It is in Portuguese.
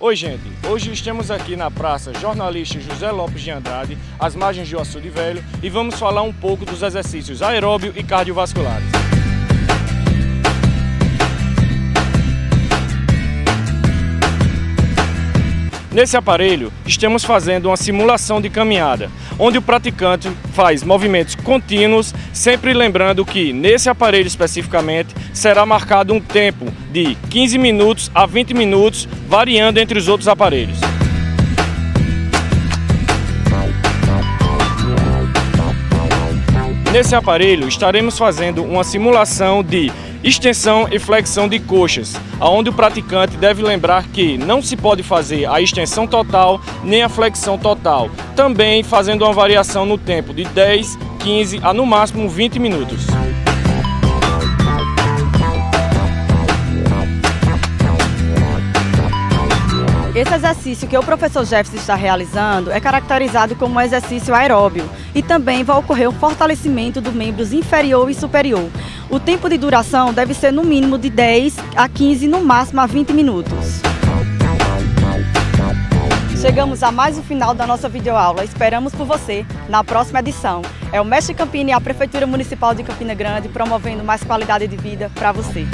Oi gente, hoje estamos aqui na Praça Jornalista José Lopes de Andrade, às margens do Açude Velho, e vamos falar um pouco dos exercícios aeróbio e cardiovasculares. Nesse aparelho, estamos fazendo uma simulação de caminhada, onde o praticante faz movimentos contínuos, sempre lembrando que nesse aparelho especificamente será marcado um tempo de 15 minutos a 20 minutos, variando entre os outros aparelhos. Nesse aparelho estaremos fazendo uma simulação de Extensão e flexão de coxas, aonde o praticante deve lembrar que não se pode fazer a extensão total nem a flexão total, também fazendo uma variação no tempo de 10, 15 a no máximo 20 minutos. Esse exercício que o professor Jefferson está realizando é caracterizado como um exercício aeróbio e também vai ocorrer um fortalecimento dos membros inferior e superior. O tempo de duração deve ser no mínimo de 10 a 15, no máximo a 20 minutos. Chegamos a mais um final da nossa videoaula. Esperamos por você na próxima edição. É o Mestre Campina e a Prefeitura Municipal de Campina Grande promovendo mais qualidade de vida para você.